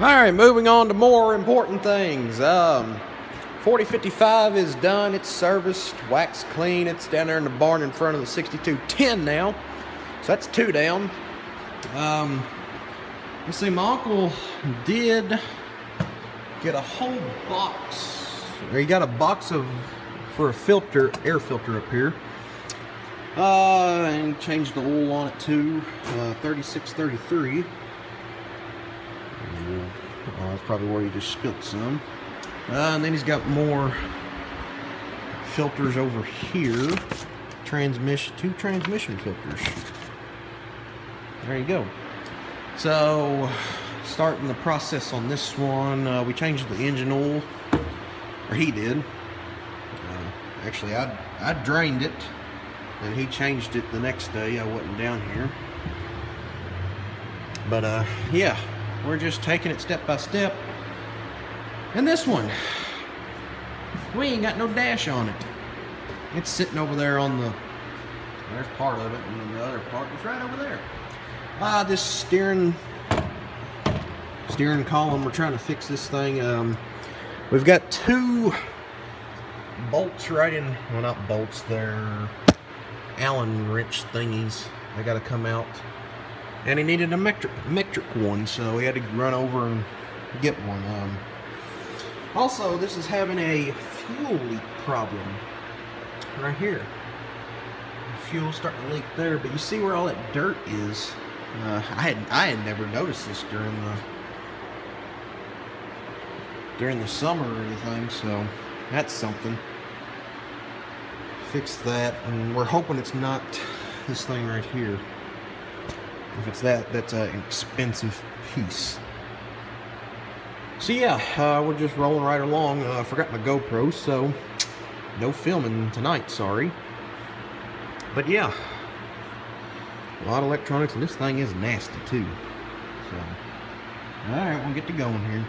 All right, moving on to more important things. Um, 4055 is done. It's serviced, waxed clean. It's down there in the barn in front of the 6210 now. So that's two down. Um, let's see, my uncle did get a whole box. Or he got a box of for a filter, air filter up here. Uh, and changed the oil on it too. Uh, 3633. Uh, that's probably where he just spilt some. Uh, and then he's got more filters over here. Transmission, two transmission filters. There you go. So, starting the process on this one, uh, we changed the engine oil, or he did. Uh, actually, I I drained it, and he changed it the next day. I wasn't down here, but uh, yeah, we're just taking it step by step. And this one, we ain't got no dash on it. It's sitting over there on the, there's part of it, and then the other part is right over there. Ah, uh, this steering, steering column, we're trying to fix this thing. Um, we've got two bolts right in, well not bolts, they're Allen wrench thingies. They got to come out. And he needed a metric, metric one, so he had to run over and get one. Um, also, this is having a fuel leak problem right here. Fuel starting to leak there, but you see where all that dirt is. Uh, I had I had never noticed this during the during the summer or anything, so that's something. Fix that, and we're hoping it's not this thing right here. If it's that, that's an expensive piece. So yeah, uh, we're just rolling right along. Uh, I forgot my GoPro, so no filming tonight, sorry. But yeah, a lot of electronics, and this thing is nasty too. So, alright, we'll get to going here.